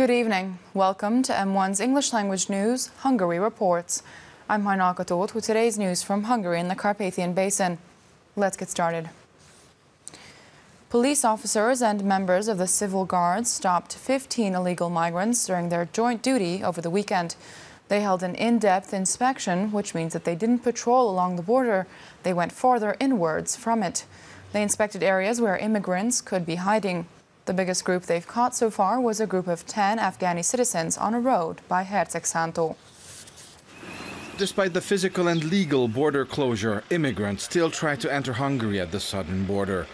Good evening. Welcome to M1's English language news, Hungary Reports. I'm Hajnalka Tóth with today's news from Hungary and the Carpathian Basin. Let's get started. Police officers and members of the civil guards stopped 15 illegal migrants during their joint duty over the weekend. They held an in-depth inspection, which means that they didn't patrol along the border. They went farther inwards from it. They inspected areas where immigrants could be hiding. The biggest group they've caught so far was a group of 10 Afghani citizens on a road by Hercegszántó. Despite the physical and legal border closure, immigrants still try to enter Hungary at the southern border.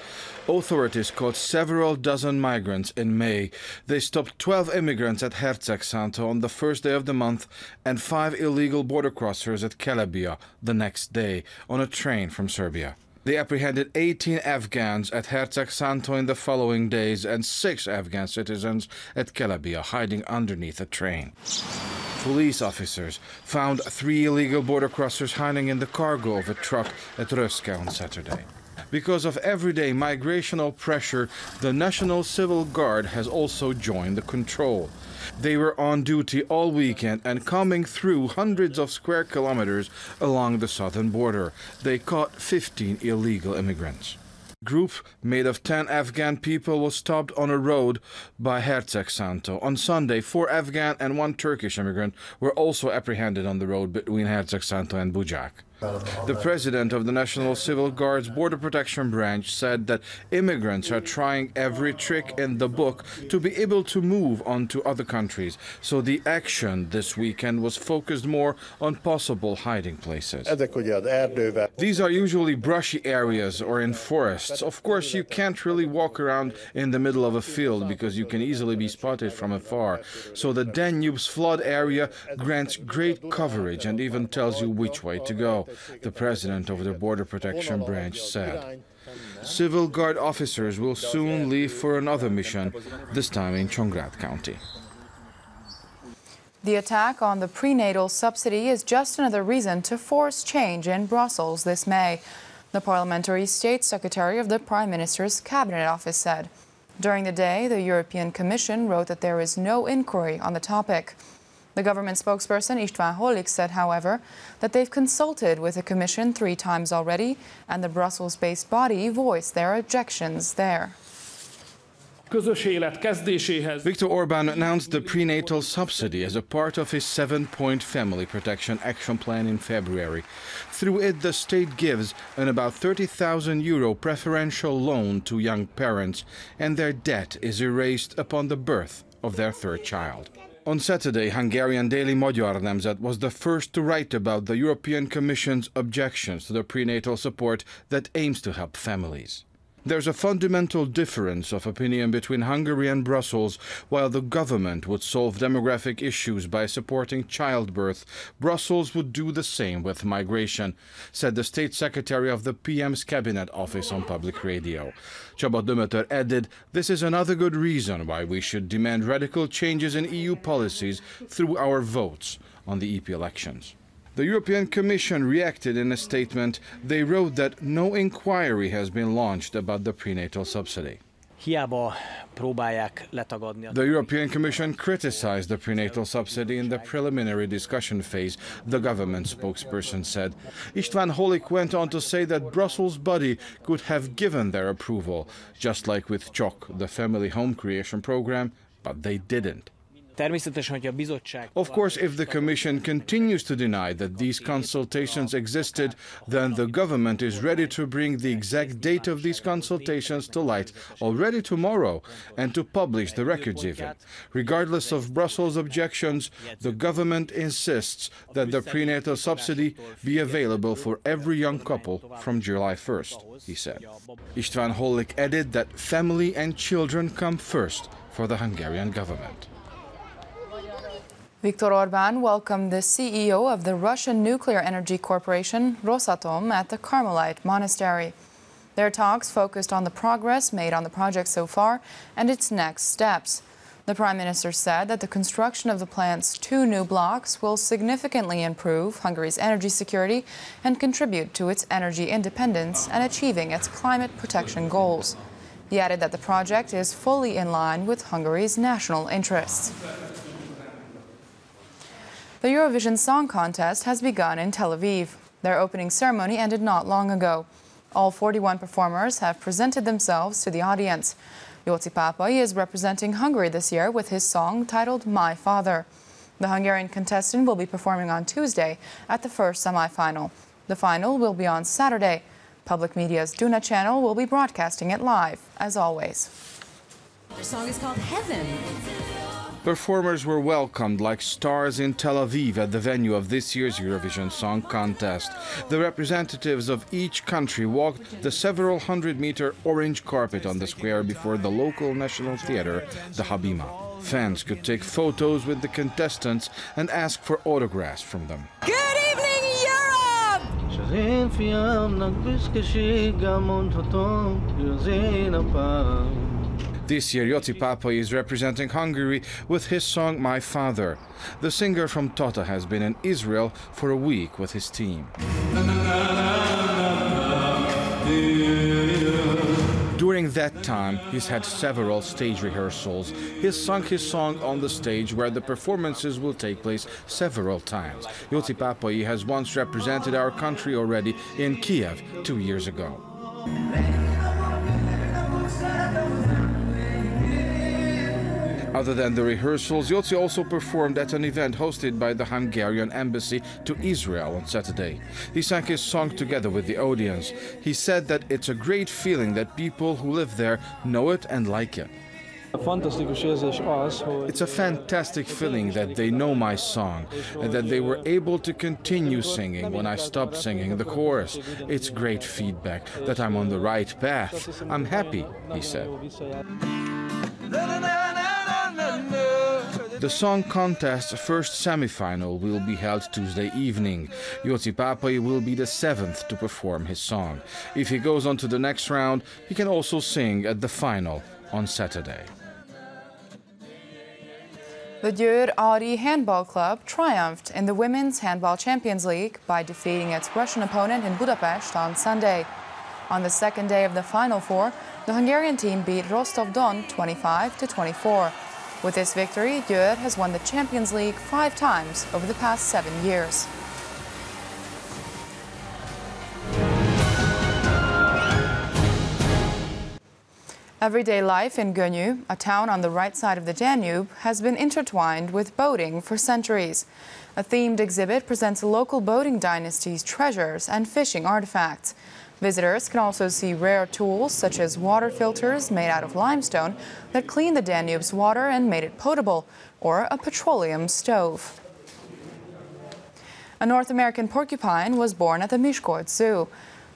Authorities caught several dozen migrants in May. They stopped 12 immigrants at Hercegszántó on the first day of the month and five illegal border crossers at Kelebia the next day on a train from Serbia. They apprehended 18 Afghans at Hercegszántó in the following days and six Afghan citizens at Kelebia hiding underneath a train. Police officers found three illegal border crossers hiding in the cargo of a truck at Röszke on Saturday. Because of everyday migrational pressure, the National Civil Guard has also joined the control. They were on duty all weekend and coming through hundreds of square kilometers along the southern border. They caught 15 illegal immigrants group made of 10 Afghan people was stopped on a road by Hercegszántó. On Sunday, four Afghan and one Turkish immigrant were also apprehended on the road between Hercegszántó and Bujak. The president of the National Civil Guard's Border Protection Branch said that immigrants are trying every trick in the book to be able to move on to other countries. So the action this weekend was focused more on possible hiding places. These are usually brushy areas or in forests. Of course, you can't really walk around in the middle of a field because you can easily be spotted from afar. So the Danube's flood area grants great coverage and even tells you which way to go the president of the Border Protection Branch said. Civil Guard officers will soon leave for another mission, this time in Csongrád County. The attack on the prenatal subsidy is just another reason to force change in Brussels this May. The Parliamentary State Secretary of the Prime Minister's Cabinet Office said. During the day, the European Commission wrote that there is no inquiry on the topic. The government spokesperson István Hollik said, however, that they've consulted with the Commission three times already, and the Brussels-based body voiced their objections there. Viktor Orban announced the prenatal subsidy as a part of his seven point family protection action plan in February. Through it, the state gives an about 30,000 euro preferential loan to young parents, and their debt is erased upon the birth of their third child. On Saturday, Hungarian daily Magyar Nemzet was the first to write about the European Commission's objections to the prenatal support that aims to help families. There's a fundamental difference of opinion between Hungary and Brussels. While the government would solve demographic issues by supporting childbirth, Brussels would do the same with migration, said the State Secretary of the PM's Cabinet Office on public radio. Csaba Dömötör added, This is another good reason why we should demand radical changes in EU policies through our votes on the EP elections. The European Commission reacted in a statement. They wrote that no inquiry has been launched about the prenatal subsidy. The European Commission criticized the prenatal subsidy in the preliminary discussion phase, the government spokesperson said. István Hollik went on to say that Brussels' body could have given their approval, just like with CSOK, the family home creation program, but they didn't. Of course, if the Commission continues to deny that these consultations existed, then the government is ready to bring the exact date of these consultations to light already tomorrow and to publish the records even. Regardless of Brussels' objections, the government insists that the prenatal subsidy be available for every young couple from July 1st, he said. István Hollik added that family and children come first for the Hungarian government. Viktor Orban welcomed the CEO of the Russian Nuclear Energy Corporation, Rosatom, at the Carmelite Monastery. Their talks focused on the progress made on the project so far and its next steps. The Prime Minister said that the construction of the plant's two new blocks will significantly improve Hungary's energy security and contribute to its energy independence and achieving its climate protection goals. He added that the project is fully in line with Hungary's national interests. The Eurovision Song Contest has begun in Tel Aviv. Their opening ceremony ended not long ago. All 41 performers have presented themselves to the audience. Józsi Pápai is representing Hungary this year with his song titled My Father. The Hungarian contestant will be performing on Tuesday at the first semi-final. The final will be on Saturday. Public Media's Duna channel will be broadcasting it live, as always. The song is called Heaven. Performers were welcomed like stars in Tel Aviv at the venue of this year's Eurovision Song Contest. The representatives of each country walked the several hundred meter orange carpet on the square before the local National Theatre, the Habima. Fans could take photos with the contestants and ask for autographs from them. Good evening, Europe! This year, Józsi Pápai is representing Hungary with his song My Father. The singer from Tota has been in Israel for a week with his team. During that time, he's had several stage rehearsals. He's sung his song on the stage where the performances will take place several times. Pápai has once represented our country already in Kiev two years ago. Other than the rehearsals, Józsi also performed at an event hosted by the Hungarian embassy to Israel on Saturday. He sang his song together with the audience. He said that it's a great feeling that people who live there know it and like it. Fantasztikus érzés az, hogy It's a fantastic feeling that they know my song and that they were able to continue singing when I stopped singing the chorus. It's great feedback that I'm on the right path. I'm happy, he said. The song contest's first semi-final will be held Tuesday evening. Józsi Pápai will be the seventh to perform his song. If he goes on to the next round, he can also sing at the final on Saturday. The Győr Audi Handball Club triumphed in the Women's Handball Champions League by defeating its Russian opponent in Budapest on Sunday. On the second day of the Final Four, the Hungarian team beat Rostov-Don 25 to 24. With this victory, Győr has won the Champions League five times over the past seven years. Everyday life in Gönyű, a town on the right side of the Danube, has been intertwined with boating for centuries. A themed exhibit presents local boating dynasty's treasures and fishing artifacts. Visitors can also see rare tools such as water filters made out of limestone that clean the Danube's water and made it potable, or a petroleum stove. A North American porcupine was born at the Miskolc Zoo.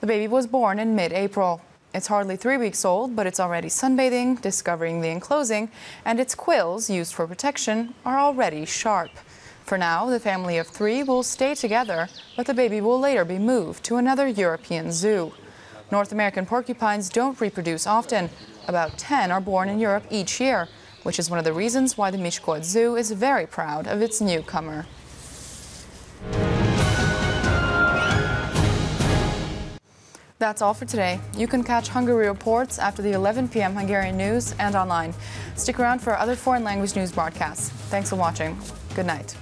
The baby was born in mid-April. It's hardly three weeks old, but it's already sunbathing, discovering the enclosing, and its quills, used for protection, are already sharp. For now, the family of three will stay together, but the baby will later be moved to another European zoo. North American porcupines don't reproduce often. About 10 are born in Europe each year, which is one of the reasons why the Miskolc Zoo is very proud of its newcomer. That's all for today. You can catch Hungary reports after the 11 p.m. Hungarian news and online. Stick around for other foreign language news broadcasts. Thanks for watching. Good night.